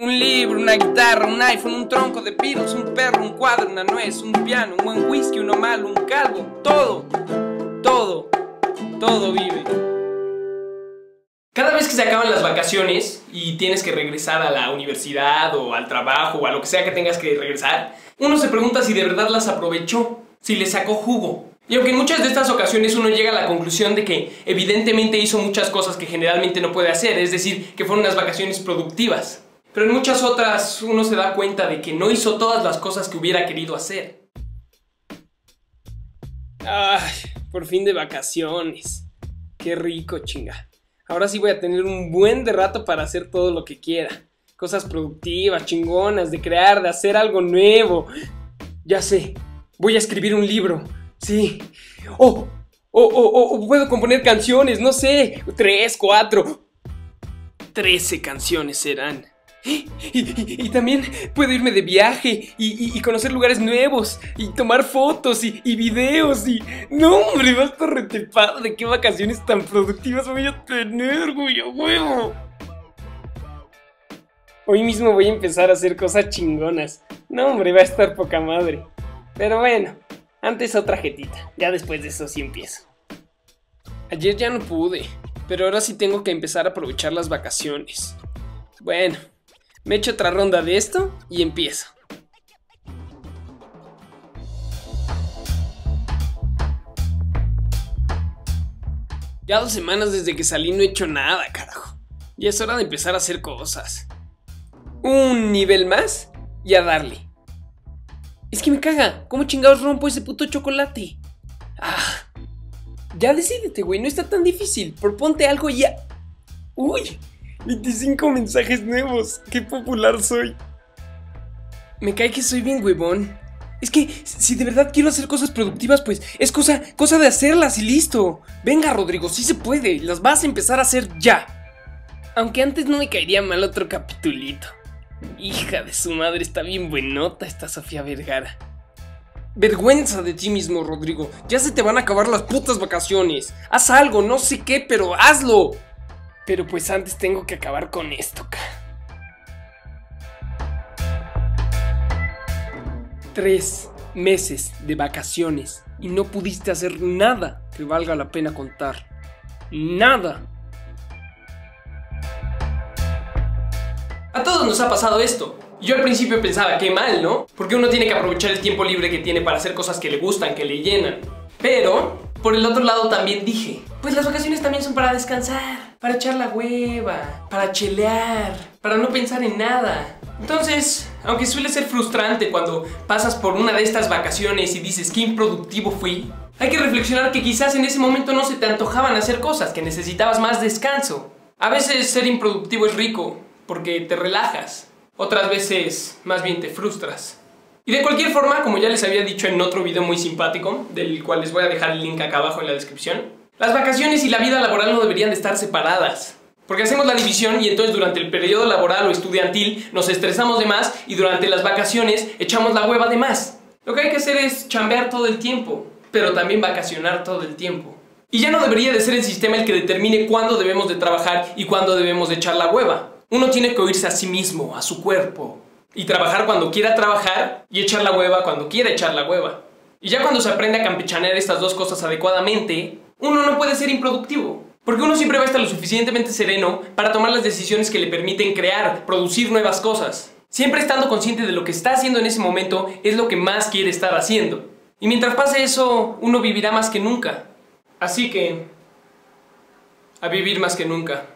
Un libro, una guitarra, un iPhone, un tronco de piros, un perro, un cuadro, una nuez, un piano, un buen whisky, uno malo, un calvo, todo, todo, todo vive. Cada vez que se acaban las vacaciones y tienes que regresar a la universidad o al trabajo o a lo que sea que tengas que regresar, uno se pregunta si de verdad las aprovechó, si le sacó jugo. Y aunque en muchas de estas ocasiones uno llega a la conclusión de que evidentemente hizo muchas cosas que generalmente no puede hacer, es decir, que fueron unas vacaciones productivas. Pero en muchas otras uno se da cuenta de que no hizo todas las cosas que hubiera querido hacer. Ay, por fin de vacaciones. Qué rico, chinga. Ahora sí voy a tener un buen de rato para hacer todo lo que quiera. Cosas productivas, chingonas, de crear, de hacer algo nuevo. Ya sé, voy a escribir un libro. Sí. Oh, oh, oh, oh, puedo componer canciones, no sé. Tres, cuatro. Trece canciones serán. Y, también puedo irme de viaje y, conocer lugares nuevos y tomar fotos y, videos y... No, hombre, va a estar retepado de qué vacaciones tan productivas voy a tener, güey, a huevo. Hoy mismo voy a empezar a hacer cosas chingonas. No, hombre, va a estar poca madre. Pero bueno, antes otra jetita. Ya después de eso sí empiezo. Ayer ya no pude, pero ahora sí tengo que empezar a aprovechar las vacaciones. Bueno, me echo otra ronda de esto y empiezo. Ya dos semanas desde que salí no he hecho nada, carajo. Ya es hora de empezar a hacer cosas. Un nivel más y a darle. Es que me caga. ¿Cómo chingados rompo ese puto chocolate? Ah. Ya decídete, güey. No está tan difícil. Proponte algo y ya. Uy. 25 mensajes nuevos. Qué popular soy. Me cae que soy bien huevón. Es que si de verdad quiero hacer cosas productivas, pues es cosa, cosa de hacerlas y listo. Venga, Rodrigo, sí se puede. Las vas a empezar a hacer ya. Aunque antes no me caería mal otro capitulito. Hija de su madre, está bien buenota esta Sofía Vergara. Vergüenza de ti mismo, Rodrigo. Ya se te van a acabar las putas vacaciones. Haz algo, no sé qué, pero hazlo. Pero pues antes tengo que acabar con esto. Tres meses de vacaciones y no pudiste hacer nada que valga la pena contar. Nada. A todos nos ha pasado esto. Yo al principio pensaba, qué mal, ¿no? Porque uno tiene que aprovechar el tiempo libre que tiene para hacer cosas que le gustan, que le llenan. Pero, por el otro lado también dije, pues las vacaciones también son para descansar para echar la hueva, para chelear, para no pensar en nada. Entonces, aunque suele ser frustrante cuando pasas por una de estas vacaciones y dices qué improductivo fui, hay que reflexionar que quizás en ese momento no se te antojaban hacer cosas, que necesitabas más descanso. A veces ser improductivo es rico, porque te relajas. Otras veces más bien te frustras. Y de cualquier forma, como ya les había dicho en otro video muy simpático, del cual les voy a dejar el link acá abajo en la descripción, las vacaciones y la vida laboral no deberían de estar separadas. Porque hacemos la división y entonces durante el periodo laboral o estudiantil nos estresamos de más y durante las vacaciones echamos la hueva de más. Lo que hay que hacer es chambear todo el tiempo, pero también vacacionar todo el tiempo. Y ya no debería de ser el sistema el que determine cuándo debemos de trabajar y cuándo debemos de echar la hueva. Uno tiene que oírse a sí mismo, a su cuerpo, y trabajar cuando quiera trabajar y echar la hueva cuando quiera echar la hueva. Y ya cuando se aprende a campechanear estas dos cosas adecuadamente, uno no puede ser improductivo. Porque uno siempre va a estar lo suficientemente sereno para tomar las decisiones que le permiten crear, producir nuevas cosas. Siempre estando consciente de lo que está haciendo en ese momento es lo que más quiere estar haciendo. Y mientras pase eso, uno vivirá más que nunca. Así que... A vivir más que nunca.